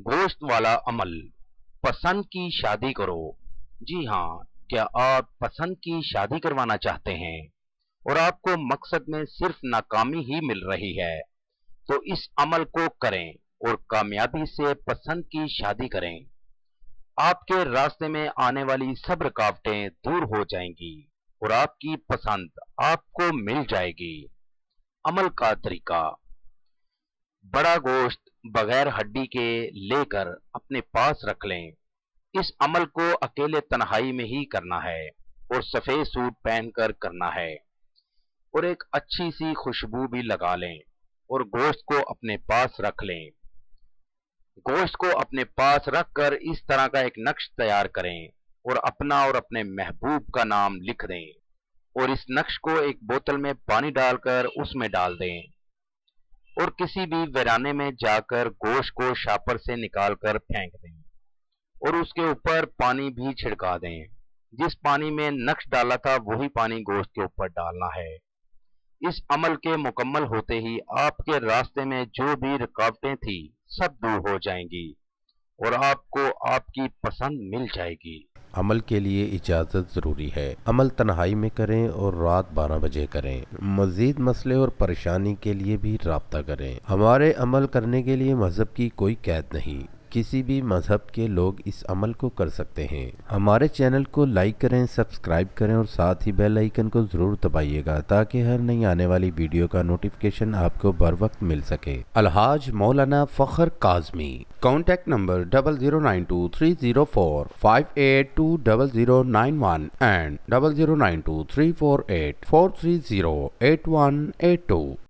गोश्त वाला अमल। पसंद की शादी करो। जी हाँ क्या आप पसंद की शादी करवाना चाहते हैं? और आपको मकसद में सिर्फ़ नाकामी ही मिल रही है। तो इस अमल को करें और कामयाबी से पसंद की शादी करें। आपके रास्ते में आने वाली सब रुकावटें दूर हो जाएँगी और आपकी पसंद आपको मिल जाएगी। अमल का तरीका बड़ा गोश्त बगैर हड्डी के लेकर अपने पास रख लें। इस अमल को अकेले तन्हाई में ही करना है और सफ़ेद सूट पहनकर करना है। और एक अच्छी सी खुशबू भी लगा लें और गोश्त को अपने पास रख लें। गोश्त को अपने पास रखकर इस तरह का एक नक्श तैयार करें और अपना और अपने महबूब का नाम लिख दें और इस नक्श को एक बोतल में पानी डालकर उसमें डाल दें। और किसी भी वीराने में जाकर गोश्त को शापर से निकालकर फेंक दें और उसके ऊपर पानी भी छिड़का दें। जिस पानी में नक्श डाला था, वही पानी गोश्त के ऊपर डालना है। इस अमल के मुकम्मल होते ही आपके रास्ते में जो भी रुकावटें थी, सब दूर हो जाएँगी और आपको आपकी पसंद मिल जाएगी। अमल के लिए इजाज़त ज़रूरी है। अमल तन्हाई में करें और रात 12 बजे करें। मज़ीद मसले और परेशानी के लिए भी रबता करें। हमारे अमल करने के लिए मज़हब की कोई कैद नहीं। किसी भी मज़हब के लोग इस अमल को कर सकते हैं। हमारे चैनल को लाइक करें, सब्सक्राइब करें और साथ ही बेल आइकन को ज़रूर दबाइएगा ताकि हर नई आने वाली वीडियो का नोटिफिकेशन आपको बर वक्त मिल सके। Alhaj Maulana Fakhar Kazmi. Contact number double zero nine two three zero four five eight two double zero nine one and double zero nine two three four eight four three zero eight one eight two